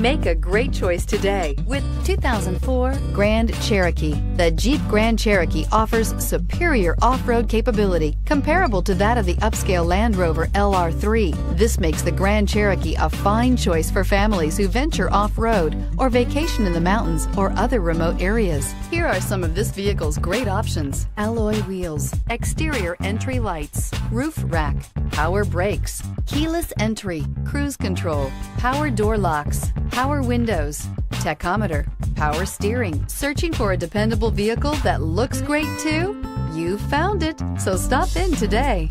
Make a great choice today with 2004 Grand Cherokee. The Jeep Grand Cherokee offers superior off-road capability comparable to that of the upscale Land Rover LR3. This makes the Grand Cherokee a fine choice for families who venture off-road or vacation in the mountains or other remote areas. Here are some of this vehicle's great options. Alloy wheels, exterior entry lights, roof rack, power brakes, keyless entry, cruise control, power door locks, power windows, tachometer, power steering. Searching for a dependable vehicle that looks great too? You found it, so stop in today.